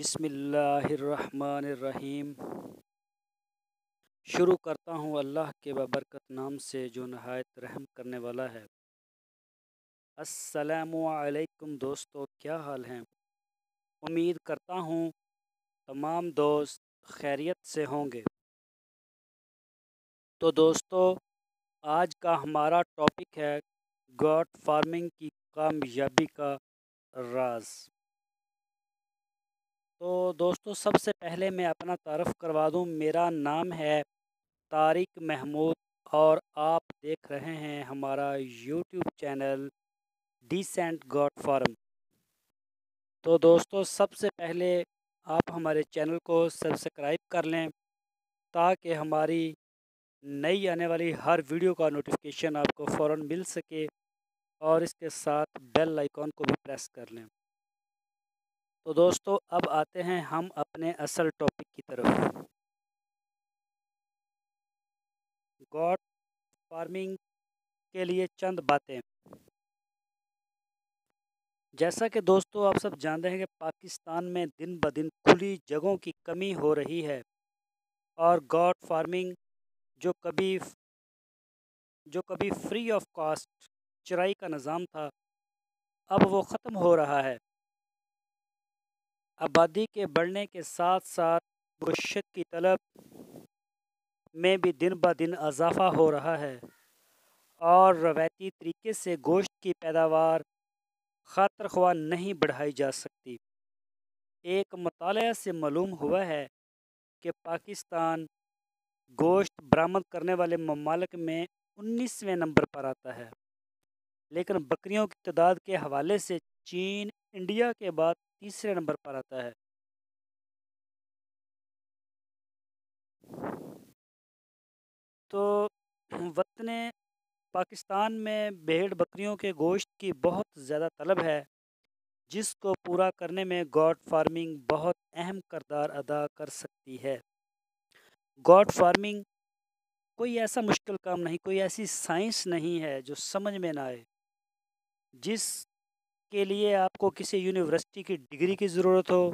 بسم اللہ الرحمن الرحیم۔ شروع کرتا ہوں اللہ کے ببرکت نام سے جو نہایت رحم کرنے والا ہے۔ السلام علیکم دوستو، کیا حال ہیں؟ امید کرتا ہوں تمام دوست خیریت سے ہوں گے۔ تو دوستو، آج کا ہمارا ٹاپک ہے گاڈ فارمنگ کی کامیابی کا راز۔ تو دوستو، سب سے پہلے میں اپنا تعارف کروا دوں۔ میرا نام ہے طارق محمود اور آپ دیکھ رہے ہیں ہمارا YouTube channel decent god farm. تو دوستو، سب سے پہلے آپ ہمارے چینل کو سبسکرائب کر لیں تاکہ ہماری نئی آنے والی ہر ویڈیو کا نوٹیفیکیشن آپ کو فوراً مل سکے اور اس کے ساتھ بیل آئیکن کو بھی پریس کر لیں۔ تو دوستو، اب آتے ہیں ہم اپنے اصل ٹاپک کی طرف۔ گاڈ فارمنگ کے لیے چند باتیں۔ جیسا کہ دوستو، آپ سب جانتے ہیں کہ پاکستان میں دن بدن کھلی جگہوں کی کمی ہو رہی ہے اور گاڈ فارمنگ جو کبھی جو کبھی فری آف کاسٹ چرائی کا نظام تھا، اب وہ ختم ہو رہا ہے۔ آبادی کے بڑھنے کے ساتھ ساتھ گوشت کی طلب میں بھی دن بہ دن اضافہ ہو رہا ہے اور روایتی طریقے سے گوشت کی پیداوار خاطر خواہ نہیں بڑھائی جا سکتی۔ ایک مطالعہ سے معلوم ہوا ہے کہ پاکستان گوشت برآمد کرنے والے ممالک میں انیسویں نمبر پر آتا ہے، لیکن بکریوں کی تعداد کے حوالے سے چین، انڈیا کے بعد تیسرے نمبر پر آتا ہے۔ تو وطن پاکستان میں بھیڑ بکریوں کے گوشت کی بہت زیادہ طلب ہے، جس کو پورا کرنے میں گاڈ فارمنگ بہت اہم کردار ادا کر سکتی ہے۔ گاڈ فارمنگ کوئی ایسا مشکل کام نہیں، کوئی ایسی سائنس نہیں ہے جو سمجھ میں نہ آئے، جس کے لیے آپ کو کسی یونیورسٹی کی ڈگری کی ضرورت ہو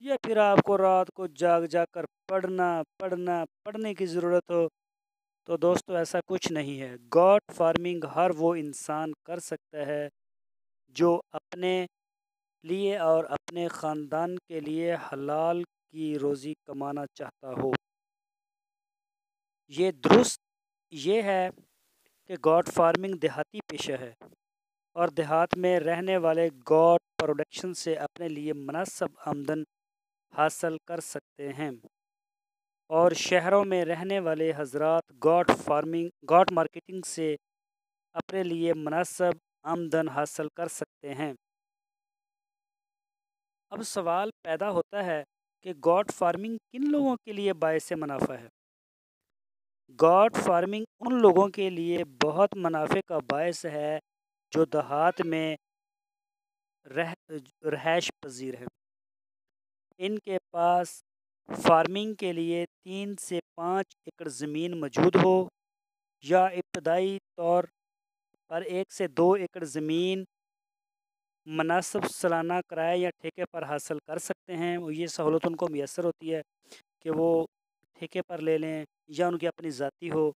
یا پھر آپ کو رات کو جاگ جا کر پڑھنا پڑھنا، پڑھنے کی ضرورت ہو، تو دوستو ایسا کچھ نہیں ہے۔ گاڈ فارمنگ ہر وہ انسان کر سکتا ہے جو اپنے لیے اور اپنے خاندان کے لیے حلال کی روزی کمانا چاہتا ہو۔ یہ درست یہ ہے کہ گاڈ فارمنگ دیہاتی پیشہ ہے۔ اور دیہات میں رہنے والے گاڈ پروڈکشن سے اپنے لیے مناسب آمدن حاصل کر سکتے ہیں۔ اور شہروں میں رہنے والے حضرات گاڈ فارمنگ گاڈ مارکیٹنگ سے اپنے لیے مناسب آمدن حاصل کر سکتے ہیں۔ اب سوال پیدا ہوتا ہے کہ گاڈ فارمنگ کن لوگوں کے لیے باعث منافع ہے؟ گاڈ فارمنگ ان لوگوں کے لیے بہت منافع کا باعث ہے جو دیہات میں رہ، رہائش پذیر ہے۔ ان کے پاس فارمنگ کے لیے تین سے پانچ ایکڑ زمین موجود ہو یا ابتدائی طور پر ایک سے دو ایکڑ زمین مناسب سالانہ کرائے یا ٹھیکے پر حاصل کر سکتے ہیں۔ یہ سہولت ان کو میسر ہوتی ہے کہ وہ ٹھیکے پر لے لیں یا ان کی اپنی ذاتی ہو۔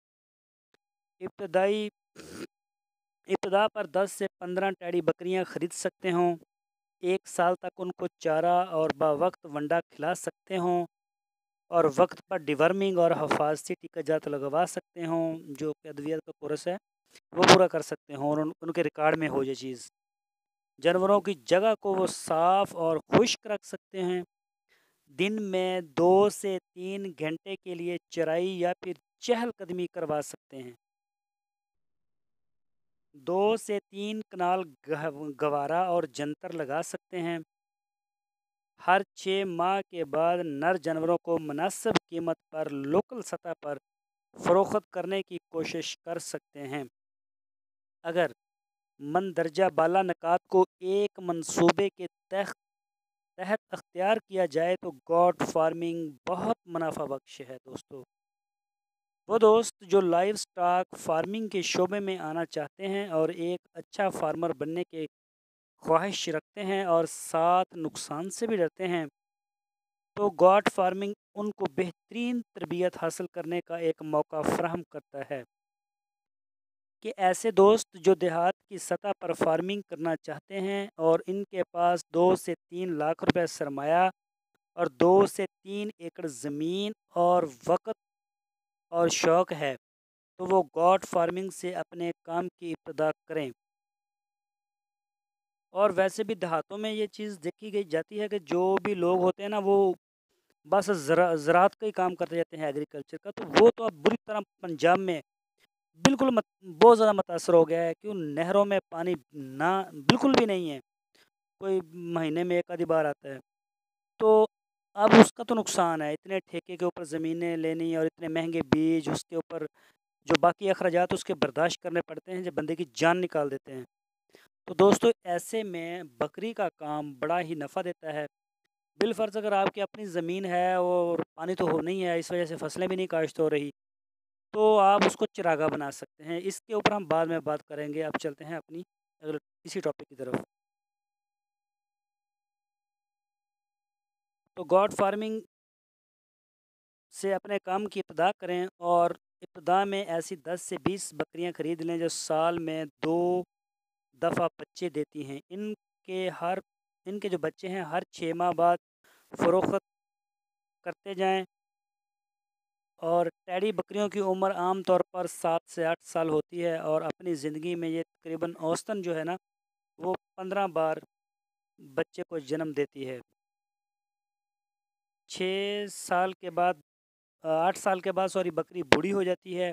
ابتدائی ابتدا پر دس سے پندرہ ٹیڑی بکریاں خرید سکتے ہوں۔ ایک سال تک ان کو چارہ اور با وقت ونڈا کھلا سکتے ہوں اور وقت پر ڈیورمنگ اور حفاظتی ٹیکہ جات لگوا سکتے ہوں، جو کہ ادویت کا کورس ہے، وہ پورا کر سکتے ہوں اور ان کے ریکارڈ میں ہو یہ چیز۔ جانوروں کی جگہ کو وہ صاف اور خشک رکھ سکتے ہیں۔ دن میں دو سے تین گھنٹے کے لیے چرائی یا پھر چہل قدمی کروا سکتے ہیں۔ دو سے تین کنال گوارا اور جنتر لگا سکتے ہیں۔ ہر چھ ماہ کے بعد نر جانوروں کو مناسب قیمت پر لوکل سطح پر فروخت کرنے کی کوشش کر سکتے ہیں۔ اگر مندرجہ بالا نکات کو ایک منصوبے کے تحت تحت اختیار کیا جائے تو گاڈ فارمنگ بہت منافع بخش ہے دوستو۔ وہ دوست جو لائیو سٹاک فارمنگ کے شعبے میں آنا چاہتے ہیں اور ایک اچھا فارمر بننے کے خواہش رکھتے ہیں اور ساتھ نقصان سے بھی ڈرتے ہیں۔ تو گاڈ فارمنگ ان کو بہترین تربیت حاصل کرنے کا ایک موقع فراہم کرتا ہے۔ کہ ایسے دوست جو دیہات کی سطح پر فارمنگ کرنا چاہتے ہیں اور ان کے پاس دو سے تین لاکھ روپے سرمایہ اور دو سے تین ایکڑ زمین اور وقت اور شوق ہے، تو وہ گاڈ فارمنگ سے اپنے کام کی ابتدا کریں۔ اور ویسے بھی دیہاتوں میں یہ چیز دیکھی گئی، جاتی ہے کہ جو بھی لوگ ہوتے ہیں نا، وہ بس زراعت کا ہی کام کرتے جاتے ہیں ایگریکلچر کا، تو وہ تو اب بری طرح پنجاب میں بالکل مت، بہت زیادہ متاثر ہو گیا ہے کہ ان نہروں میں پانی نہ، بالکل بھی نہیں ہے۔ کوئی مہینے میں ایک آدھی بار آتا ہے۔ تو اب اس کا تو نقصان ہے۔ اتنے ٹھیکے کے اوپر زمینیں لینی اور اتنے مہنگے بیج اس کے اوپر جو باقی اخراجات اس کے برداشت کرنے پڑتے ہیں، جب بندے کی جان نکال دیتے ہیں۔ تو دوستو، ایسے میں بکری کا کام بڑا ہی نفع دیتا ہے۔ بالفرض اگر آپ کی اپنی زمین ہے اور پانی تو ہو نہیں ہے، اس وجہ سے فصلیں بھی نہیں کاشت ہو رہی، تو آپ اس کو چراغا بنا سکتے ہیں۔ اس کے اوپر ہم بعد میں بات کریں گے۔ آپ چلتے ہیں اپنی اگر اسی ٹاپک کی طرف۔ تو گاڈ فارمنگ سے اپنے کام کی ابتدا کریں اور ابتدا میں ایسی دس سے بیس بکریاں خرید لیں جو سال میں دو دفعہ بچے دیتی ہیں۔ ان کے ہر، ان کے جو بچے ہیں، ہر چھ ماہ بعد فروخت کرتے جائیں اور ٹیڈی بکریوں کی عمر عام طور پر سات سے آٹھ سال ہوتی ہے اور اپنی زندگی میں یہ تقریباً اوسطاً جو ہے نا، وہ پندرہ بار بچے کو جنم دیتی ہے۔ چھ سال کے بعد آٹھ سال کے بعد، سوری، بکری بوڑھی ہو جاتی ہے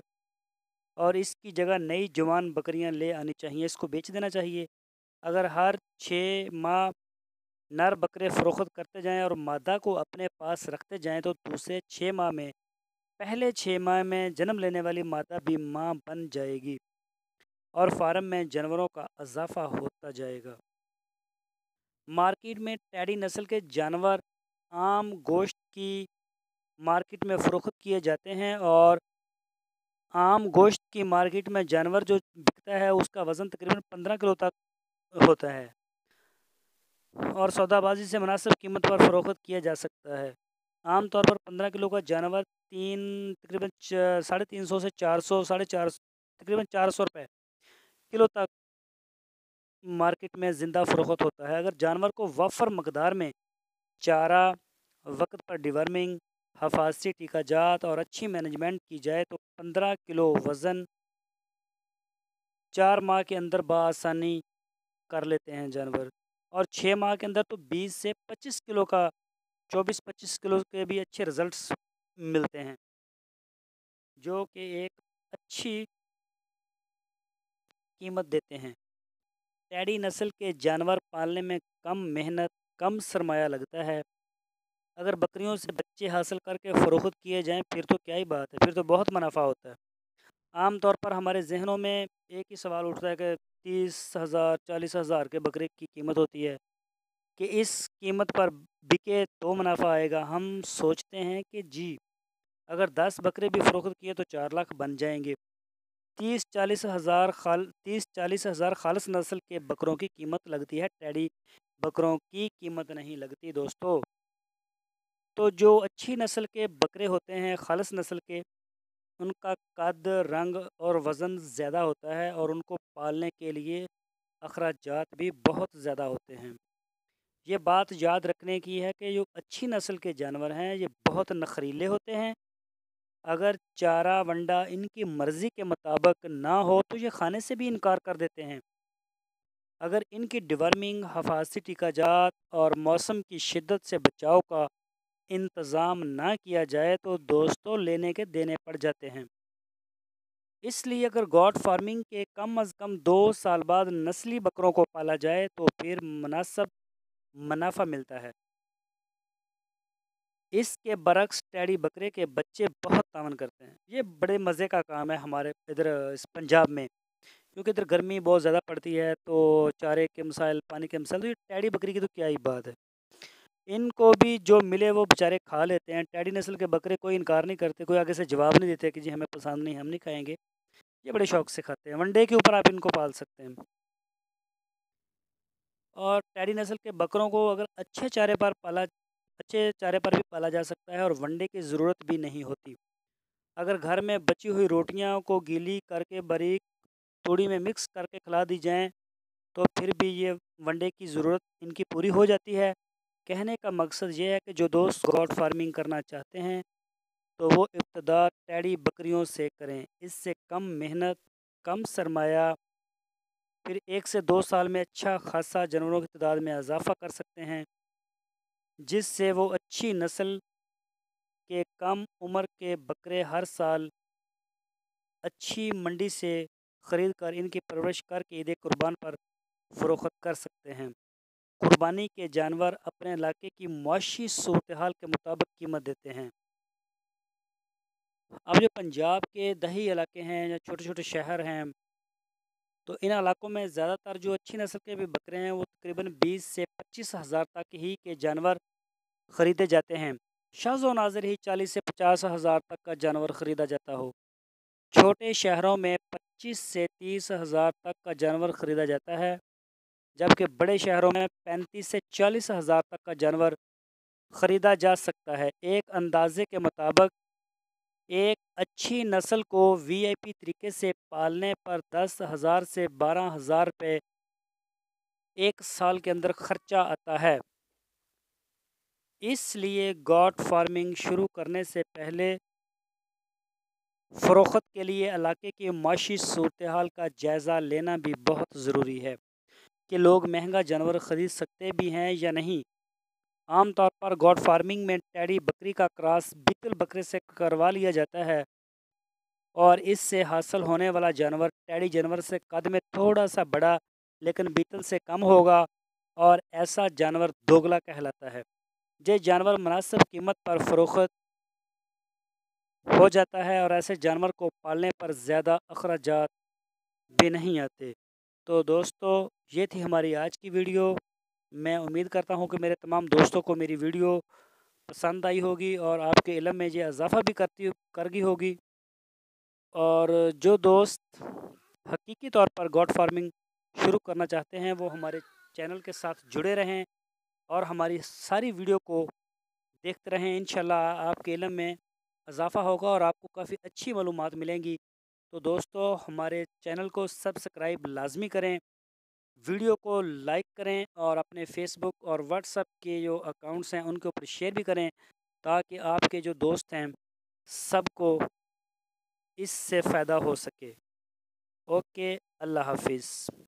اور اس کی جگہ نئی جوان بکریاں لے آنی چاہیے، اس کو بیچ دینا چاہیے۔ اگر ہر چھ ماہ نر بکرے فروخت کرتے جائیں اور مادہ کو اپنے پاس رکھتے جائیں، تو دوسرے چھ ماہ میں، پہلے چھ ماہ میں جنم لینے والی مادہ بھی ماں بن جائے گی اور فارم میں جانوروں کا اضافہ ہوتا جائے گا۔ مارکیٹ میں ٹیڈی نسل کے جانور عام گوشت کی مارکیٹ میں فروخت کیے جاتے ہیں اور عام گوشت کی مارکیٹ میں جانور جو بکتا ہے، اس کا وزن تقریباً پندرہ کلو تک ہوتا ہے۔ اور سودا بازی سے مناسب قیمت پر فروخت کیا جا سکتا ہے۔ عام طور پر پندرہ کلو کا جانور تین تقریباً ساڑھے تین سو سے چار سو، ساڑھے چار تقریباً چار سو روپے کلو تک مارکیٹ میں زندہ فروخت ہوتا ہے۔ اگر جانور کو وفر مقدار میں چارہ، وقت پر ڈیورمنگ حفاظتی ٹیکہ جات اور اچھی مینجمنٹ کی جائے تو پندرہ کلو وزن چار ماہ کے اندر بآسانی کر لیتے ہیں جانور اور چھ ماہ کے اندر تو بیس سے پچیس کلو کا، چوبیس پچیس کلو کے بھی اچھے رزلٹس ملتے ہیں۔ جو کہ ایک اچھی قیمت دیتے ہیں۔ ٹیڈی نسل کے جانور پالنے میں کم محنت کم سرمایہ لگتا ہے۔ اگر بکریوں سے بچے حاصل کر کے فروخت کیے جائیں، پھر تو کیا ہی بات ہے، پھر تو بہت منافع ہوتا ہے۔ عام طور پر ہمارے ذہنوں میں ایک ہی سوال اٹھتا ہے کہ تیس ہزار، چالیس ہزار کے بکرے کی قیمت ہوتی ہے۔ کہ اس قیمت پر بکے تو منافع آئے گا۔ ہم سوچتے ہیں کہ جی اگر دس بکرے بھی فروخت کیے تو چار لاکھ بن جائیں گے۔ تیس، چالیس ہزار خال، تیس، چالیس ہزار خالص نسل کے بکروں کی قیمت لگتی ہے ٹیڈی بکروں کی قیمت نہیں لگتی دوستو۔ تو جو اچھی نسل کے بکرے ہوتے ہیں، خالص نسل کے، ان کا قد، رنگ اور وزن زیادہ ہوتا ہے اور ان کو پالنے کے لیے اخراجات بھی بہت زیادہ ہوتے ہیں۔ یہ بات یاد رکھنے کی ہے کہ جو اچھی نسل کے جانور ہیں، یہ بہت نخریلے ہوتے ہیں۔ اگر چارہ، ونڈا ان کی مرضی کے مطابق نہ ہو، تو یہ کھانے سے بھی انکار کر دیتے ہیں۔ اگر ان کی ڈیورمنگ، حفاظتی ٹیکہ جات اور موسم کی شدت سے بچاؤ کا انتظام نہ کیا جائے تو دوستوں لینے کے دینے پڑ جاتے ہیں۔ اس لیے اگر گاڈ فارمنگ کے کم از کم دو سال بعد نسلی بکروں کو پالا جائے تو پھر مناسب منافع ملتا ہے۔ اس کے برعکس ٹیڈی بکرے کے بچے بہت تعاون کرتے ہیں۔ یہ بڑے مزے کا کام ہے ہمارے ادھر اس پنجاب میں۔ کیونکہ ادھر گرمی بہت زیادہ پڑتی ہے تو چارے کے مسائل، پانی کے مسائل، تو یہ ٹیڈی بکری کی تو کیا ہی بات ہے۔ ان کو بھی جو ملے وہ بیچارے کھا لیتے ہیں۔ ٹیڈی نسل کے بکرے کوئی انکار نہیں کرتے، کوئی آگے سے جواب نہیں دیتے کہ جی ہمیں پسند نہیں، ہم نہیں کھائیں گے۔ یہ بڑے شوق سے کھاتے ہیں۔ ون ڈے کے اوپر آپ ان کو پال سکتے ہیں۔ اور ٹیڈی نسل کے بکروں کو اگر اچھے چارے پر پالا، اچھے چارے پر بھی پالا جا سکتا ہے اور ونڈے کی ضرورت بھی نہیں ہوتی۔ اگر گھر میں بچی ہوئی روٹیاں کو گیلی کر کے باریک توڑی میں مکس کر کے کھلا دی جائیں تو پھر بھی یہ ونڈے کی ضرورت ان کی پوری ہو جاتی ہے۔ کہنے کا مقصد یہ ہے کہ جو دوست گاڈ فارمنگ کرنا چاہتے ہیں تو وہ ابتدا ٹیڈی بکریوں سے کریں۔ اس سے کم محنت، کم سرمایہ، پھر ایک سے دو سال میں اچھا خاصا جانوروں کی تعداد میں اضافہ کر سکتے ہیں، جس سے وہ اچھی نسل کے کم عمر کے بکرے ہر سال اچھی منڈی سے خرید کر ان کی پرورش کر کے عید قربان پر فروخت کر سکتے ہیں۔ قربانی کے جانور اپنے علاقے کی معاشی صورتحال کے مطابق قیمت دیتے ہیں۔ اب جو پنجاب کے دہی علاقے ہیں یا چھوٹے چھوٹے شہر ہیں، تو ان علاقوں میں زیادہ تر جو اچھی نسل کے بھی بکرے ہیں، وہ تقریباً بیس سے پچیس ہزار تک ہی کے جانور خریدے جاتے ہیں۔ شاز و ناظر ہی چالیس سے پچاس ہزار تک کا جانور خریدا جاتا ہو۔ چھوٹے شہروں میں پچیس سے تیس ہزار تک کا جانور خریدا جاتا ہے، جبکہ بڑے شہروں میں پینتیس سے چالیس ہزار تک کا جانور خریدا جا سکتا ہے۔ ایک اندازے کے مطابق، ایک اچھی نسل کو وی آئی پی طریقے سے پالنے پر دس ہزار سے بارہ ہزار روپے ایک سال کے اندر خرچہ آتا ہے۔ اس لیے گاڈ فارمنگ شروع کرنے سے پہلے فروخت کے لیے علاقے کی معاشی صورتحال کا جائزہ لینا بھی بہت ضروری ہے کہ لوگ مہنگا جانور خرید سکتے بھی ہیں یا نہیں۔ عام طور پر گوڈ فارمنگ میں ٹیڈی بکری کا کراس بیتل بکرے سے کروا لیا جاتا ہے اور اس سے حاصل ہونے والا جانور ٹیڈی جانور سے قد میں تھوڑا سا بڑا لیکن بیتل سے کم ہوگا اور ایسا جانور دوگلا کہلاتا ہے۔ یہ جانور مناسب قیمت پر فروخت ہو جاتا ہے اور ایسے جانور کو پالنے پر زیادہ اخراجات بھی نہیں آتے۔ تو دوستو، یہ تھی ہماری آج کی ویڈیو۔ میں امید کرتا ہوں کہ میرے تمام دوستوں کو میری ویڈیو پسند آئی ہوگی اور آپ کے علم میں یہ اضافہ بھی کرتی کر گئی ہوگی۔ اور جو دوست حقیقی طور پر گوڈ فارمنگ شروع کرنا چاہتے ہیں، وہ ہمارے چینل کے ساتھ جڑے رہیں اور ہماری ساری ویڈیو کو دیکھتے رہیں۔ انشاءاللہ آپ کے علم میں اضافہ ہوگا اور آپ کو کافی اچھی معلومات ملیں گی۔ تو دوستو، ہمارے چینل کو سبسکرائب لازمی کریں، ویڈیو کو لائک کریں اور اپنے فیس بک اور واٹس اپ کے جو اکاؤنٹس ہیں، ان کے اوپر شیئر بھی کریں تاکہ آپ کے جو دوست ہیں، سب کو اس سے فائدہ ہو سکے۔ اوکے، اللہ حافظ۔